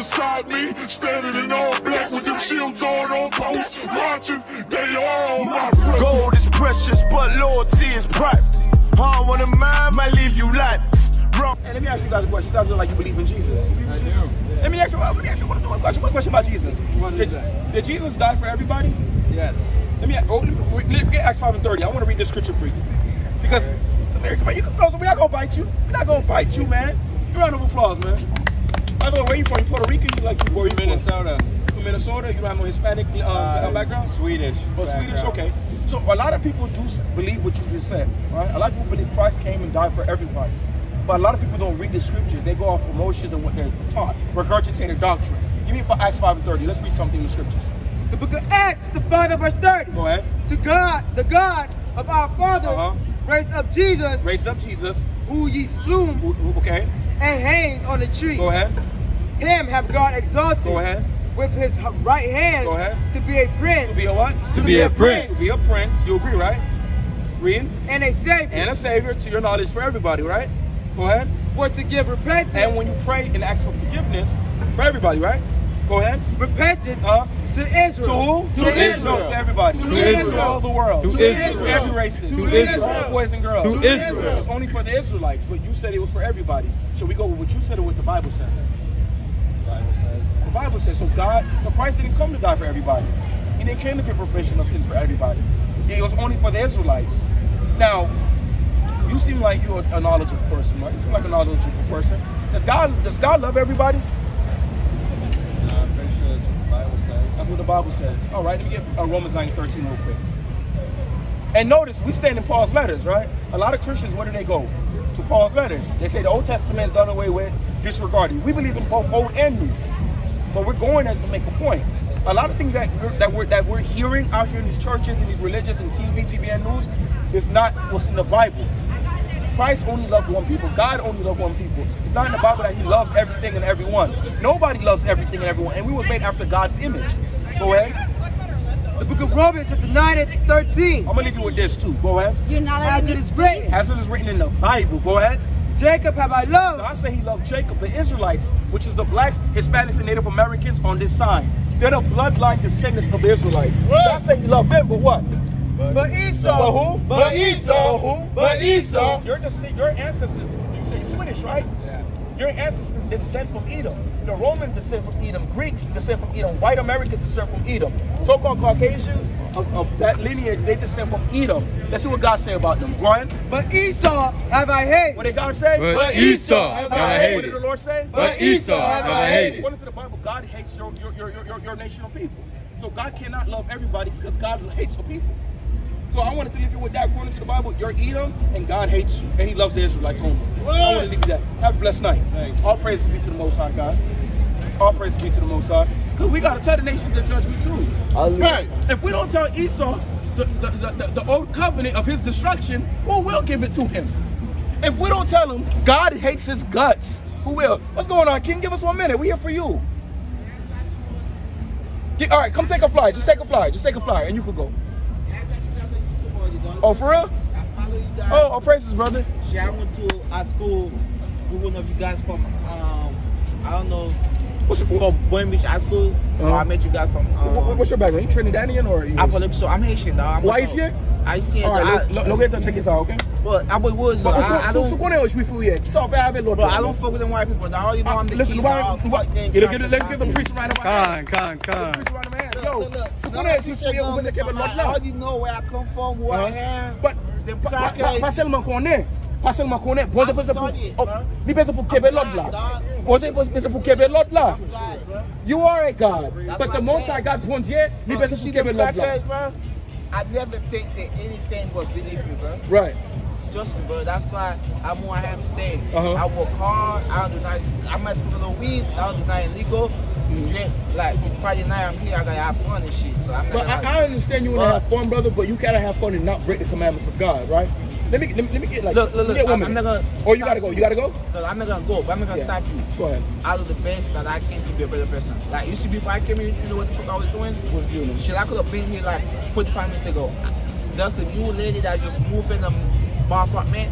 beside me, standing in all black with them shields on on post, watching. They all my brothers. Gold is precious, but loyalty is price. Harm on a man might leave you life. Wrong. Hey, let me ask you guys a question. You guys look like you believe in Jesus. You believe in Jesus? Let me ask you. Uh, let me ask you one, one question. One question about Jesus. What is did, that? did Jesus die for everybody? Yes. Let me. Oh, let me get Acts five and thirty. I want to read this scripture for you because come here, come here. You can go. So we're not gonna bite you. We're not gonna bite you, man. Round of applause, man. By the way, where you from? Puerto Rican? You like you? Where you from? Minnesota. From Minnesota. You don't have no Hispanic uh, Uh, background. Swedish. Oh, Swedish, okay. So a lot of people do believe what you just said, right? A lot of people believe Christ came and died for everybody. But a lot of people don't read the scriptures. They go off emotions and what they're taught, regurgitated doctrine. Give me for Acts 5 and 30. Let's read something in the scriptures. The book of Acts, the 5 and verse 30. Go ahead. To God, the God of our fathers, Uh-huh. raised up Jesus, Raised up Jesus. Who ye slew Who- who- Okay. and hanged on the tree. Go ahead. Him have God exalted Go ahead. with his right hand Go ahead. to be a prince To be a what? To be a prince. To be a prince. You agree, right? Read. and a savior And a savior to your knowledge for everybody, right? Go ahead. for to give repentance, And when you pray and ask for forgiveness for everybody, right? Go ahead. repentance Uh, to Israel. To Israel. who? To Israel. Israel. To everybody. To Israel. Israel. all the world. To To Israel. Every race. To To Israel. All boys and girls. To To Israel. It's only for the Israelites, but you said it was for everybody. Should we go with what you said or what the Bible said? The Bible says. The Bible says so. God, so Christ didn't come to die for everybody. He didn't come to give remission of sin for everybody. It was only for the Israelites. Now, you seem like you're a knowledgeable person, right? You seem like a knowledgeable person. Does God does God love everybody? No, I'm pretty sure that's what the Bible says. That's what the Bible says. All right, let me get uh, Romans 9 13 real quick. And notice, we stand in Paul's letters, right? A lot of Christians, where do they go? To Paul's letters. They say the Old Testament is done away with, disregarded. We believe in both Old and New. But we're going there to make a point. A lot of things that we're, that we're, that we're hearing out here in these churches, in these religious and TV, TBN news, is not what's in the Bible. Christ only loved one people. God only loved one people. It's not in the Bible that He loves everything and everyone. Nobody loves everything and everyone, and we were made after God's image. Go ahead. The book of Romans, chapter 9 and 13. I'm gonna leave you with this too. Go ahead. You're not As letting it me is written, As it is written in the Bible. Go ahead. Jacob have I loved, God say He loved Jacob, the Israelites, which is the blacks, Hispanics, and Native Americans on this side. They're the bloodline descendants of the Israelites. God say He loved them, but what? But Esau, But who? but Esau, But who? but Esau, Your your ancestors. You say you're Swedish, right? Yeah. Your ancestors descend from Edom. The Romans descend from Edom. Greeks descend from Edom. White Americans descend from Edom. So-called Caucasians of, of that lineage, they descend from Edom. Let's see what God say about them. Brian, but Esau have I hated. what did God say? But Esau have I hate? What did the Lord say? But Esau have I hated. According to the Bible, God hates your your, your, your, your, your nation of people. So God cannot love everybody because God hates the people. So I wanted to leave you with that. According to the Bible, you're Edom, and God hates you, and He loves the Israelites only. I want to leave you that. Have a blessed night. Thanks. All praises be to the Most High God. All praises be to the Most High. Because we got to tell the nations their judgment too. Right. If we don't tell Esau the, the, the, the, the old covenant of his destruction, who will give it to him? If we don't tell him God hates his guts, who will? What's going on, King? Give us one minute. We here for you. Get, all right, come take a flyer. Just take a flyer. Just take a flyer, and you could go. Oh, for real? Oh, all praises, brother. Shit, I went to a school with one of you guys from um I don't know What's your, from Boynton Beach High School. So Uh-huh. I met you guys from what- um what's your background? You Trinidadian or you? I believe so. I'm Haitian, dog. I'm Why also- Haitian? Haitian. All right, dog. lo, lo, lo check this out, okay? But I boy was. But, uh, I, I so, don't. so, quando é hoje, Wifu, yeah? Só vai haver But I don't fuck with them white people. Dog. All you know, uh, I'm the Listen, king. why, dog. why, Fuck them get, get, crackers, let's give the priest a round of applause. Khan, Khan, Khan. Priest a round of Yo, look, look. so None quando é of hoje, this Wifu, shit yeah, gonna você quer ver make lot my- lá? All you know where I come from, who I am. But, Them pa- pa- crackers. pa seulement konen, pa seulement bon I se pese pou, studied, oh, bro. li kebe lot I'm la. Bon se pese pou kebe lot la. I'm glad, bro. You are a God, That's but the most I got, God, bon Dieu, li Bro, you pese see pou them kebe lot la. crackers, bro? I never think that anything was beneath me, bro. Right. Trust me, bro. That's why I'm who I am today. Uh-huh. I work hard. I don't. I might smoke a little weed. I do nothing illegal. Mm-hmm. Like, it's Friday night. I'm here. I gotta have fun and shit. So I'm But I, I understand you want to But- have fun, brother, but you gotta have fun and not break the commandments of God, right? Let me, let me, let me get like, Look, look, look. get one I'm, minute. not gonna. Or you gotta go, you gotta go? I'm not gonna go, but I'm not gonna Yeah. stop you. Go ahead. I do the best that I can to be a better person. Like, you see, before I came here, you know what the fuck I was doing? What's you doing? Shit, I could have been here like 45 minutes ago. There's a new lady that just moved in the apartment,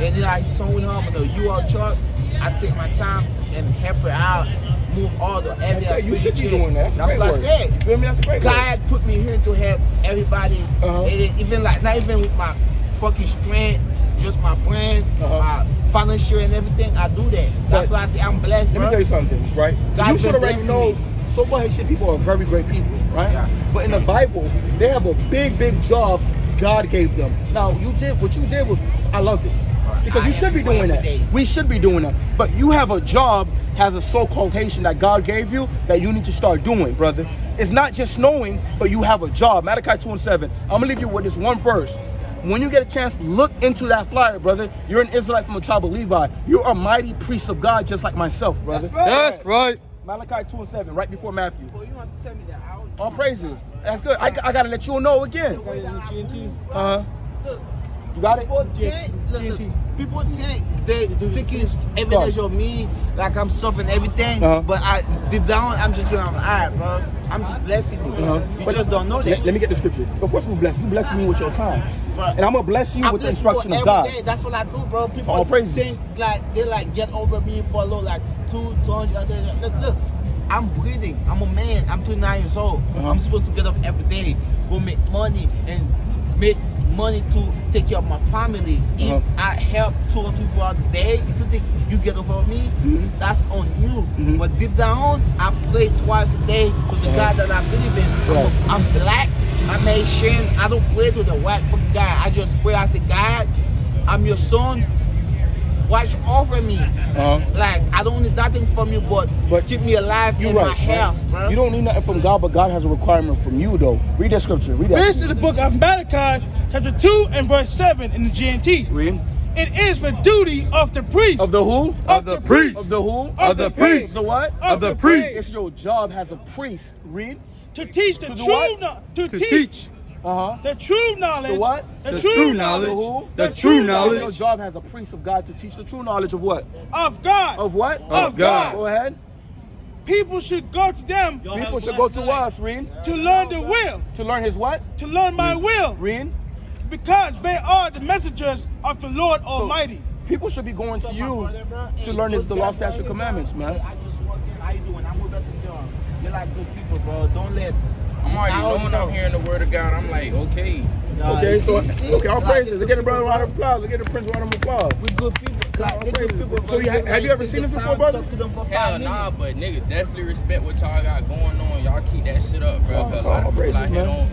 and then I saw with her on the U-Haul truck. I take my time and help her out, move all the every That's. You should be doing that. That's, That's what I said. You feel me? That's great. work. God put me here to help everybody. Uh-huh. And even like not even with my fucking strength, just my brain, Uh-huh. my financial and everything. I do that. That's But- why I say I'm blessed, Let me tell you something, right? God you should already know me. so-called Haitian people are very great people, right? Yeah. But in the Bible, they have a big, big job God gave them. Now, you did what you did was, I love it. Because I you should be doing that. every day. We should be doing that. But you have a job, has a so-called Haitian that God gave you that you need to start doing, brother. It's not just knowing, but you have a job. Malachi 2 and 7. I'm gonna leave you with this one verse. When you get a chance, look into that flyer, brother. You're an Israelite from the tribe of Levi. You're a mighty priest of God, just like myself, brother. That's right. Malachi 2 and 7, right before Matthew. Boy, you want to tell me that? All praises. That's good. I, I gotta let you know again. Uh huh. Look, You got it? People look, look, people think they taking evidence of me like I'm suffering everything, Uh-huh. but I deep down I'm just going, alright, bro. I'm just blessing you. Uh-huh. You But just don't know that. Let, let me get the scripture. Of course, we bless you. blessing me with your time, Bro. and I'm gonna bless you I with the instruction of God. day. That's what I do, bro. People All praises. think like they like get over me for a little like two, two hundred. Look, look. I'm breathing. I'm a man. I'm 29 years old. Uh-huh. I'm supposed to get up every day, go make money, and make money to take care of my family. If Uh-huh. I help two or three people a day, if you think you get over me, Mhm. that's on you. Mhm. But deep down, I pray twice a day to the Uh-huh. God that I believe in. I'm, Right. I'm black. I'm Asian. I don't pray to the white fucking guy. I just pray. I say, God, I'm your son. Watch over me. Uh huh. Like I don't need nothing from you, but, But keep me alive You're in right. my health, right? bro. You don't need nothing from God, but God has a requirement from you, though. Read that scripture. Read that. This is the book of Malachi, chapter 2 and verse 7 in the GNT. Read. It is the duty of the priest. Of the who? Of the priest. Of the who? Of the priest. The what? Of Of the the priest. It's your job as a priest. Read. to teach the To true what? no- to, To teach, teach Uh huh. the true knowledge. The what? The, The true, true knowledge. knowledge. The The true Your knowledge job as a priest of God to teach the true knowledge of what? of God. Of what? of God. Go ahead. People should go to them People should go to us, read, to learn the will, to learn his what? to learn my will, Read. because they are the messengers of the Lord Almighty. People should be going to So, my you brother, to hey, learn his, the guys law, right statute, here, bro, commandments, man. hey, I just walked in. How you doing? I'm with Messenger. You're like good people, bro. Don't let. I'm already I already knowing know. I'm hearing the word of God. I'm like, okay. Okay, so see- see? okay, all praises. it's Look at the brother people, round of bro. applause. Look at the prince round of applause. We good people. Like, they good people. So you have you ever seen this before, brother? Talk to them for Hell five nah, but nigga, definitely respect what y'all got going on. Y'all keep that shit up, bro. Oh, 'cause a all lot of people praises, out here man.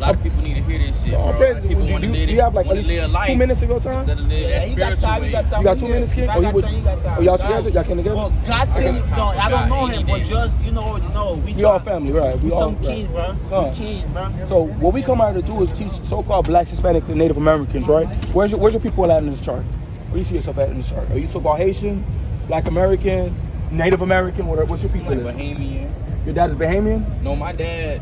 Don't. A lot of people need to hear this shit, bro. All A lot of people want to you, live do you have like at least two minutes of your time? instead of live Yeah, you got time. You got time. You got two here. minutes, kid? If I Oh, you got was- time, you got time. Oh, y'all Sorry. together? Y'all came together? Well, God sent me. No, I don't know him, but just you know, you know, we We all try- family, right? We We all. some right. kids, bro. Huh. We kids, bro. So what we come out to do is teach so-called blacks, Hispanics, and Native Americans, right? Where's your Where's your people at in this chart? Where do you see yourself at in this chart? Are you so-called Haitian, Black American, Native American? What, what's your people? Like? Bahamian. Your dad is Bahamian. No, my dad.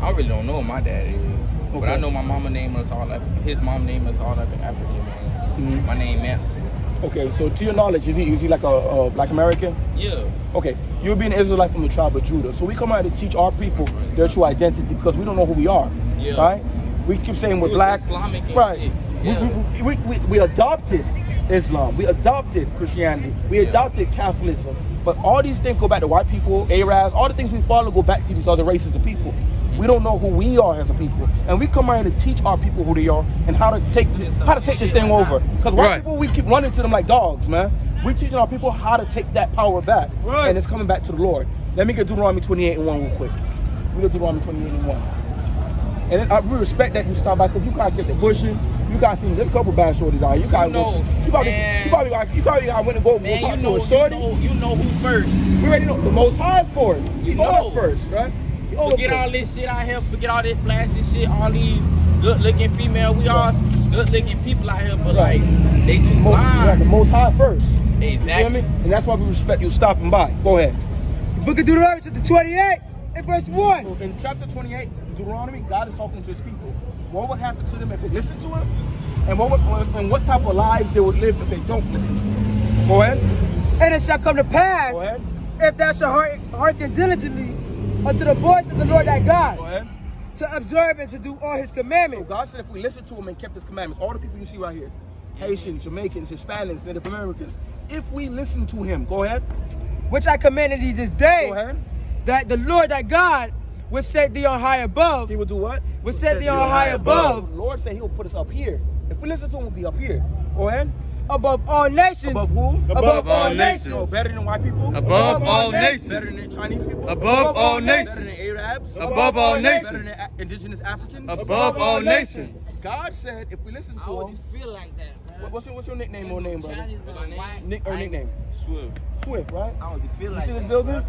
I really don't know what my dad is, but I know my mama name is all. Af- His mom name is all Af- African man. Mhm. My name Manson. Okay, so to your knowledge, is he is he like a, a Black American? Yeah. Okay, you're being an Israelite from the tribe of Judah. So we come out to teach our people their true identity because we don't know who we are. Yeah. Right? We keep saying we're black. Islamic right. shit. We, we, we, we, we adopted Islam. We adopted Christianity. We Yeah. adopted Catholicism. But all these things go back to white people, Arabs, all the things we follow go back to these other races of people. We don't know who we are as a people, and we come out here to teach our people who they are and how to take how to take this thing over. Because white Right. people, we keep running to them like dogs, man. We're teaching our people how to take that power back, Right. and it's coming back to the Lord. Let me get Deuteronomy 28 and 1 real quick. We get Deuteronomy 28 and 1. And then I we respect that you stop by because you guys kept it pushing. You guys seen there's a couple bad shorties out here. You guys You know, to, you probably man. you probably got you probably got went to go, Man, go talk you to know, a shorty. you know, you know who first. We already know the most high for it. You know. first, right? He always Forget all this shit out here. Forget all this flashy shit. All these good looking female. We all good looking people out here, but Right. like they too Most, yeah, the most high first. You feel Exactly. me? And that's why we respect you stopping by. Go ahead. The book of Deuteronomy, chapter 28, and verse 1. So in chapter 28, Deuteronomy, God is talking to his people. What would happen to them if they listen to him? And what would, and what type of lives they would live if they don't listen to him? Go ahead. And it shall come to pass, Go ahead. if thou shalt hearken, hearken diligently unto the voice of the Lord thy Go God, to observe and to do all his So commandments. God said if we listen to him and kept his commandments, all the people you see right here, Haitians, Jamaicans, Hispanics, Native Americans, if we listen to him, go ahead. which I commanded thee this Go day, ahead. that the Lord thy God will set thee on high above, He will do what? will set thee on high above, Lord said He will put us up here. If we listen to Him, we'll be up here. Go ahead. Above all nations, Above who? above all So nations, better than white people. Above all nations. Better than Chinese people. Above all nations. Better than Arabs. Above all nations. Better than indigenous Africans. Above all nations. God said if we listen I to would Him. feel like that, What- man. What's your, what's your nickname or name, brother? Chinese man, white. Nick or nickname? Swift. Swift, right? I would feel You like see this that. building?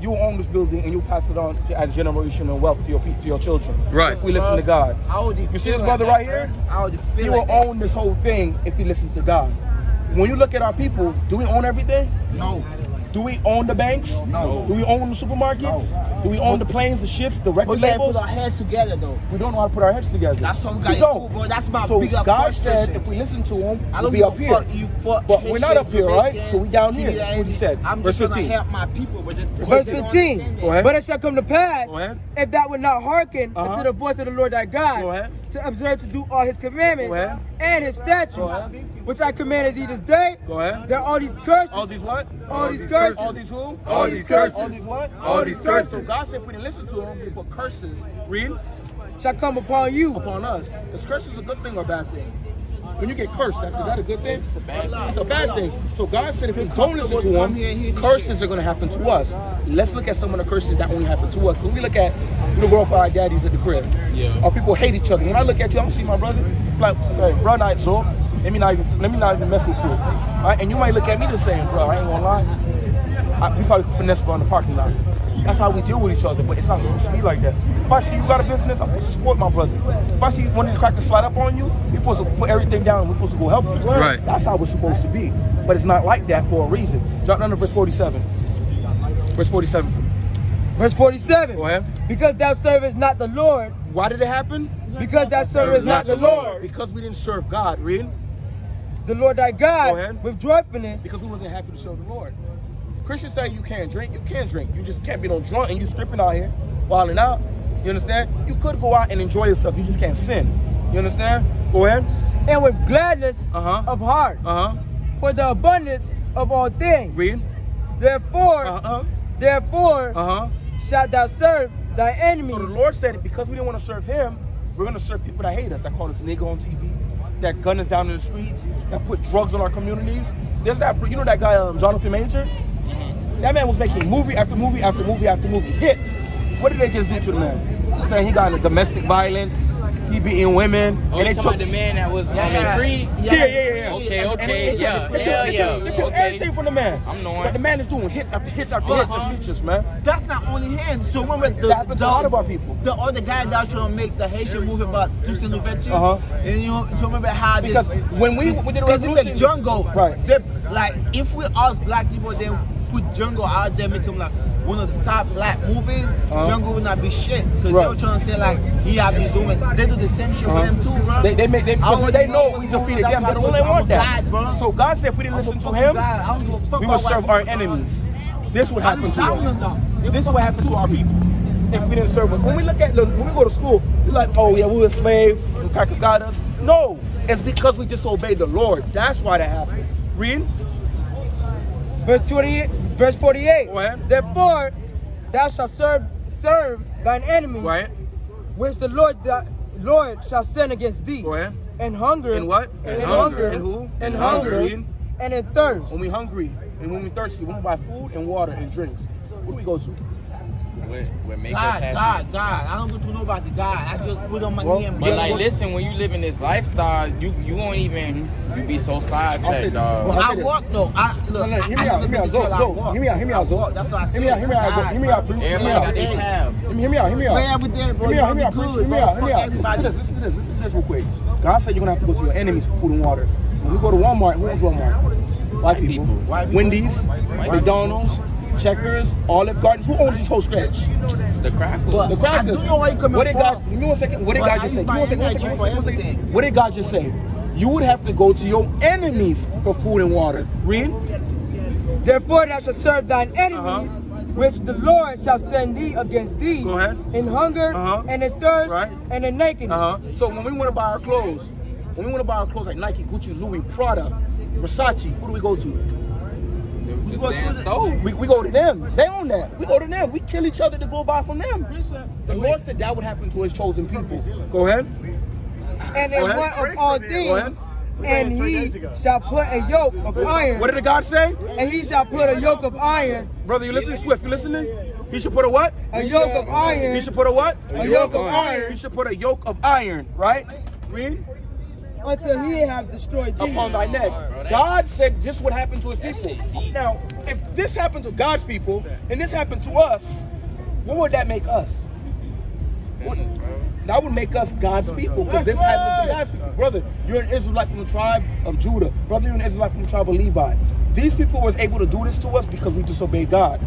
You own this building and you'll pass it on to, as generational wealth to your to your children. Right. If we listen to God. I would You feel see this like brother that, right man. here? I would feel You like will that. own this whole thing if you listen to God. When you look at our people, do we own everything? No. Do we own the banks? No. Do we own the supermarkets? No. Do we own the planes, the ships, the record But we gotta labels? put our head together though. We don't know how to put our heads together. That's what we We gotta don't. do, bro. That's my So bigger God said if we listen to him, I we'll don't be give up a here. you But we're not up here, right? So we down here. That's what he said. I'm Verse 15. to help my people, but just verse 15. Go ahead. But it shall come to pass, Go ahead. if that wilt not hearken Uh-huh. unto the voice of the Lord thy God, Go ahead. To observe to do all his commandments and his statutes, which I commanded thee this day, Go ahead. that all these curses, All these what? all these curses, All these who? All these curses. All these what? All these curses. So God said if we didn't listen to him, we put curses. Read. shall come upon you. upon us. Is curse is a good thing or a bad thing? When you get cursed, that's, is that a good thing? It's a bad thing. It's a bad thing. So God said if we don't listen to Come here and hear him, curses are going to happen to us. Let's look at some of the curses that only happen to us. When we look at, we don't grow up with our daddies at the crib. Yeah. Our people hate each other. When I look at you, I don't see my brother. Like, hey, bro, not so. Let me not even, let me not even mess with you. Right? And you might look at me the same, bro. I ain't gonna lie. I, we probably could finesse bro in the parking lot. That's how we deal with each other, but it's not supposed to be like that. If I see you got a business, I'm supposed to support my brother. If I see one of these crackers slide up on you, we're supposed to put everything down and we're supposed to go help you. Right. That's how it's supposed to be. But it's not like that for a reason. Drop down to verse 47. Verse 47. Verse 47. Go ahead. Because thou servest not the Lord, Why did it happen? because thou servest not the Lord, Because we didn't serve God. Read. the Lord thy Go God, ahead. with joyfulness, Because we wasn't happy to serve the Lord. Christians say you can't drink, you can drink. You just can't be no drunk and you stripping out here, wilding out. You understand? You could go out and enjoy yourself. You just can't sin. You understand? Go ahead. and with gladness Uh-huh. of heart, Uh huh. for the abundance of all things. Read. Therefore, Uh huh. therefore Uh huh. shalt thou serve thy enemy. So the Lord said it because we didn't want to serve Him, we're gonna serve people that hate us, that call us nigga on TV, that gun us down in the streets, that put drugs in our communities. There's that, you know that guy um, Jonathan Majors? That man was making movie after movie after movie after movie hits. What did they just do to the man? Saying he got into domestic violence, he beating women, Oh, and they you took the man that was Yeah, on yeah. the Creed? yeah, yeah, yeah, yeah. Okay, And- and okay, they took- yeah, they took- hell they took- yeah. They took Okay. everything from the man. I'm knowing. But the man is doing hits after hits after hits Uh-huh. and features, man. That's not only him. So when we the That happens to a of our people. the other guy that was trying to make the Haitian movie about Toussaint Louverture, Uh-huh. and you, know, you remember how they, Because when we, we did a because in the jungle, Right. They, like if we ask black people, then put jungle out there, make him like one of the top black movies. Uh-huh. Jungle would not be shit because Right. they were trying to say like he had his own. They do the same shit Uh-huh. with them too, bro. They, they make they, because they know we defeated That's them. They I don't told want that. God. So God said if we didn't I'm listen to him, God. I don't give a fuck we would serve our enemies. This would happen to us. This would happen to our people if we didn't serve us. When we look at the, when we go to school, we're like, oh yeah, we were slaves. Crackers got us. No, it's because we disobeyed the Lord. That's why that happened. Read. Verse 28, verse 48. Go ahead. Therefore, thou shalt serve serve thine enemy, Right. which the Lord the Lord shall send against thee. Go ahead. And hunger. And what? And hunger. In who? And In hunger. hunger. And in thirst. When we hungry and when we thirsty, when we buy food and water and drinks, where do we go to? What, what make us God. God, God. I don't go to nobody. God, I just put on my Well, knee and But like, listen, when you live in this lifestyle, you you won't even you be so I'll sidetracked, dog. But I'll I say this. walk though. I look. No, no, hear me I out, never hear me out, to Zo, jail. I Zo, walk. hear me out, hear me out, I Zo. walk. That's what I said. Hear me out, hear me out, God, hear me out, bro. Hear me Everybody out. got their path. Hear me, hear me out, hear me out. Pray every day, bro. Hear me out, hear me out, be Hear me out, hear me out. Listen to this, listen to this, listen to this real quick. God said you're gonna have to go to your enemies for food and water. When we go to Walmart, who owns Walmart? White people. people. Wendy's, McDonald's, Checkers, Olive Gardens. Who owns this whole stretch? The crackers. But The crackers. I do know where you coming what did. God? Give me one second. What did God just say? Give me one second. One energy second. for One second. One second. What did God just say? You would have to go to your enemies for food and water. Read. Therefore thou shalt serve thine enemies, Uh-huh. which the Lord shall send thee against thee Go ahead. in hunger Uh-huh. and in thirst Right. and in nakedness. Uh huh. So when we want to buy our clothes, when we want to buy our clothes like Nike, Gucci, Louis, Prada, Versace, who do we go to? We go, damn to soul. we, we go to them. They own that. We go to them. We kill each other to go buy from them. The Lord said that would happen to his chosen people. Go ahead. And Go in ahead. one of all things, and he shall put a yoke of iron. What did the God say? And he shall put a yoke of iron, Brother, you listening? Swift, you listening? He should put a what? a yoke of iron. He should put a what? a yoke of iron. He should put a yoke of iron, right? Read. Until he have destroyed thee. upon thy neck. God said this would happen to his people. Now, if this happened to God's people and this happened to us, what would that make us? What- that would make us God's people because this happens to God's people. Brother, you're an Israelite from the tribe of Judah. Brother, you're an Israelite from the tribe of Levi. These people was able to do this to us because we disobeyed God.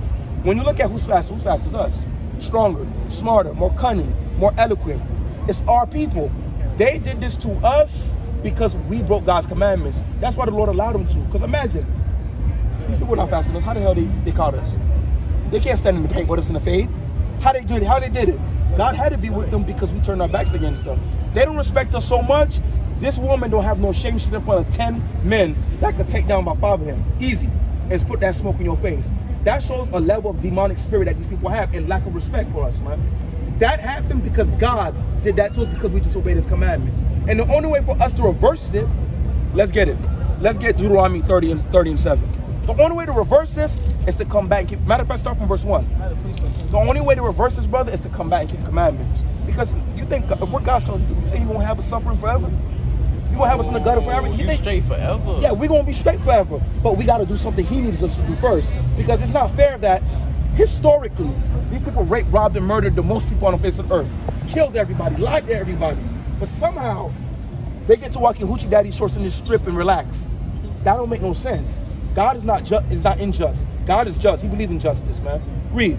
When you look at who's fast, who's fast is us. Stronger, smarter, more cunning, more eloquent. It's our people. They did this to us because we broke God's commandments. That's why the Lord allowed them to. Because imagine, these people are not than us. How the hell they, they caught us? They can't stand in the paint with us in the fade. How they did it? How they did it? God had to be with them because we turned our backs against them. They don't respect us so much. This woman don't have no shame. She's in front of 10 men that could take down my father him. Easy. And put that smoke in your face. That shows a level of demonic spirit that these people have and lack of respect for us, man. That happened because God did that to us because we disobeyed his commandments. And the only way for us to reverse it, let's get it. Let's get Deuteronomy 30 and 30 and 7. The only way to reverse this is to come back keep matter of fact, start from verse 1. The only way to reverse this, brother, is to come back and keep the commandments. Because you think if we're God's chosen you think you're gonna have us suffering forever? You gonna have us in the gutter forever? You You think straight forever. yeah, we're gonna be straight forever. But we gotta do something he needs us to do first. Because it's not fair that historically, these people raped, robbed, and murdered the most people on the face of the earth. Killed everybody, lied to everybody. But somehow they get to walk in hoochie daddy shorts in the strip and relax. That don't make no sense. God is not just is not unjust. God is just. He believes in justice, man. Read.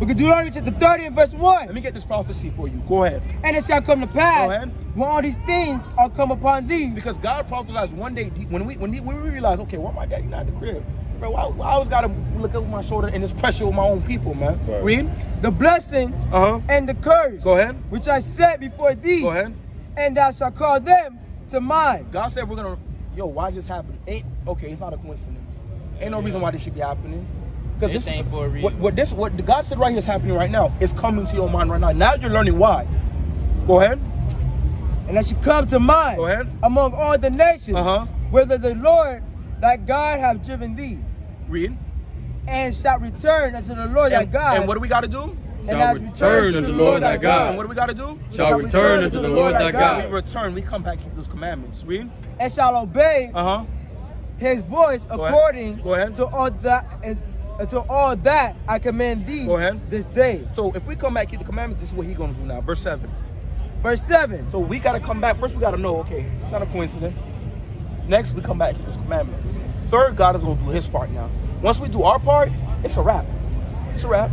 We can do Deuteronomy chapter 30 and verse 1. Let me get this prophecy for you. Go ahead. And it shall come to pass Go ahead. when all these things are come upon thee. Because God prophesied one day when we when, he, when we realize, okay, why my daddy not in the crib? Bro, why, why I always gotta look over my shoulder and this pressure with my own people, man. Right. Read. The blessing Uh huh. and the curse Go ahead. which I set before thee, Go ahead. And thou shalt call them to mind. God said we're gonna. Yo, why this happened? Ain't okay. It's not a coincidence. Ain't no reason why this should be happening. Because this ain't is for a reason. what, what this what God said right here is happening right now. It's coming to your mind right now. Now you're learning why. Go ahead. And that should come to mind Go ahead. among all the nations, Uh huh. whether the Lord that God have driven thee, Read. and shall return unto the Lord thy God, and what do we gotta do? And Shall hast return unto the Lord thy God. And God. what do we gotta do? Shall return unto the Lord thy God. We return. We come back keep those commandments. Read. and shall obey Uh huh. his voice Go ahead. according Go ahead. to all that and to all that I command thee Go ahead. this day. So if we come back keep the commandments, this is what he's gonna do now. Verse seven. Verse 7. So we gotta come back. First, we gotta know, okay, it's not a coincidence. Next, we come back to his commandments. Third, God is gonna do his part now. Once we do our part, it's a wrap. It's a wrap.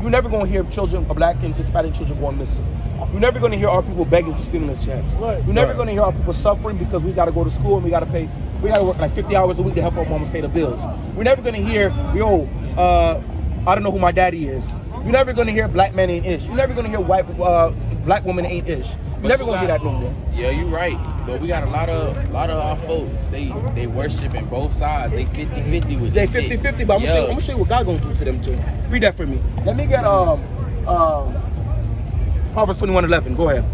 You're never gonna hear children, or black and Hispanic children going missing. You're never gonna hear our people begging for stimulus checks. Right. You're never Right. gonna hear our people suffering because we gotta go to school and we gotta pay. We gotta work like 50 hours a week to help our moms pay the bills. We're never gonna hear, yo, uh, I don't know who my daddy is. You're never gonna hear black man ain't ish. You're never gonna hear white uh, black woman ain't ish. You're But never you gonna hear that no more. Yeah, you're right. But we got a lot of lot of our folks. They they worshiping both sides. They 50-50 with They this 50 shit. 50, but I'm gonna, show you, I'm gonna show you what God gonna do to them too. Read that for me. Let me get um um Proverbs 21 11. Go ahead.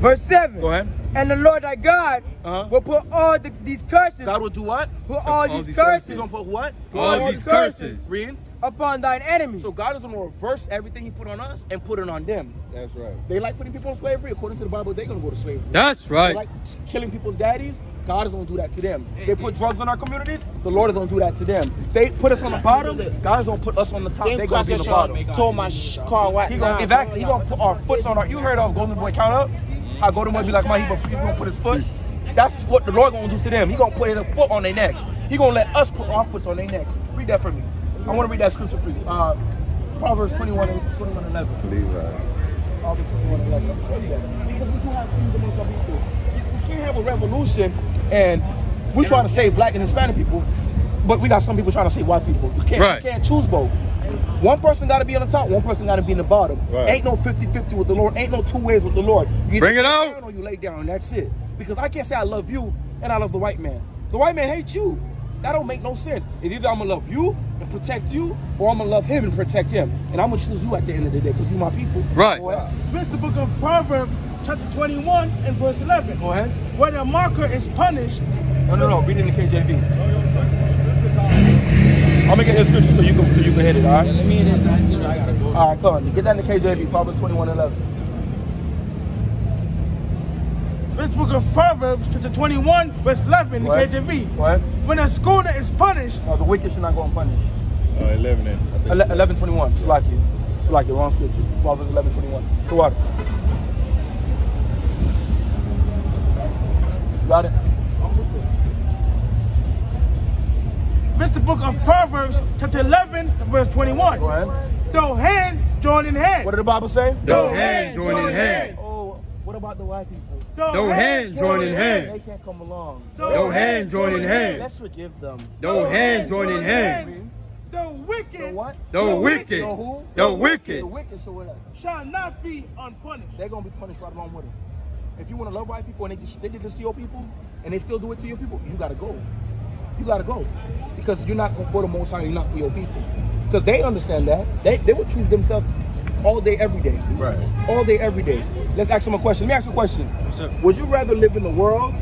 Verse 7. Go ahead. And the Lord thy God Uh-huh. will put all the, these curses, God will do what? put all, these, curses. He's gonna put what? All these curses. Read. Upon thine enemies. So God is gonna reverse everything He put on us and put it on them. That's right. They like putting people in slavery. According to the Bible, they're gonna go to slavery. That's They right. like killing people's daddies. God is gonna do that to them. They put drugs in our communities. The Lord is gonna do that to them. They put us on the bottom. God is gonna put us on the top. They're gonna be on the bottom. told my car right He gonna exactly. He gonna put our foots on our. You heard of Golden Boy count up? How Golden Boy be like, my he gonna, he gonna put his foot. That's what the Lord gonna do to them. He gonna put his foot on their necks. He gonna let us put our foot on their necks. Read that for me. I want to read that scripture for you. Uh, Proverbs 21 and 21 and 11. Levi. Proverbs 21 and 11. I'll show you that. Because we do have kings amongst our people. We can't have a revolution and we're trying to save black and Hispanic people, but we got some people trying to save white people. You can't, Right. you can't choose both. One person got to be on the top, one person got to be in the bottom. Right. Ain't no 50-50 with the Lord. Ain't no two ways with the Lord. You Bring it lay out. down Or you lay down, and that's it. Because I can't say I love you and I love the white man. The white man hates you. that don't make no sense. It's either I'm gonna love you and protect you, or I'm gonna love him and protect him. And I'm gonna choose you at the end of the day because you my people. Right. Go ahead. This the book of Proverbs, chapter 21 and verse 11. Go ahead. Where the marker is punished, No, no, no. Read it in the KJV. I'm gonna get his scripture so you can so you can hit it. All right. Let me in it. I gotta go. All right, come on. Get that in the KJV. Proverbs 21 11. This book of Proverbs, chapter 21, verse 11, in the What? KJV. Go ahead. When a schooner is punished, No, the wicked should not go unpunished. Uh, 11 and I think. Ele- 11 21. It's like it. It's like it. Wrong scripture. Proverbs 11 21. To what? Got it? this the book of Proverbs, chapter 11, verse 21. Go ahead. Though hand join in hand. What did the Bible say? Though hand join in hand. What about the white people? Though hand join in They hand. can't come along. Though hand join in hand. Let's forgive them. Though hand join in hand. The The wicked what? The wicked. The who? The wicked. The wicked. So what? shall not be unpunished. They're gonna be punished right along with them. If you want to love white people and they just they did this to your people and they still do it to your people, you gotta go. You gotta go because you're not for the most high. You're not for your people because they understand that. They they would choose themselves all day, every day. Right. All day, every day. Let's ask them a question. Let me ask you a question. Would you rather live in the world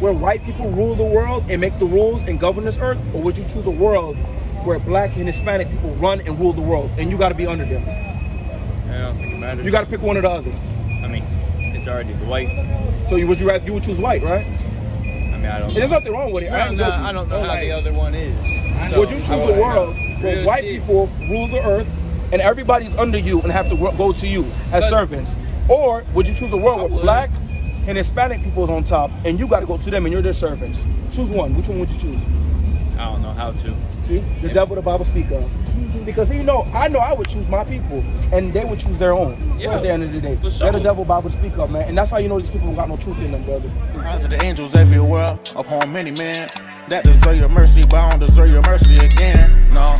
where white people rule the world and make the rules and govern this earth, or would you choose a world where black and Hispanic people run and rule the world and you got to be under them? I don't think it matters. You got to pick one or the other. I mean, it's already the white. So you would you rather you would choose white, right? I mean, I don't. And there's nothing wrong with it. I, I know. I don't know how Like, the other one is. So, Would you choose a world Real white shit. people rule the earth and everybody's under you and have to go to you as But- servants? Or would you choose a world where black and Hispanic people is on top and you got to go to them and you're their servants? Choose one. Which one would you choose? I don't know how to. See, the devil the Bible speak of. Because you know, I know I would choose my people, and they would choose their own. Yeah, at the end of the day, for they're the devil Bible speak of, man, and that's how you know these people got no truth in them, brother. Unto the angels everywhere, upon many men that deserve your mercy, but I don't deserve your mercy again. No,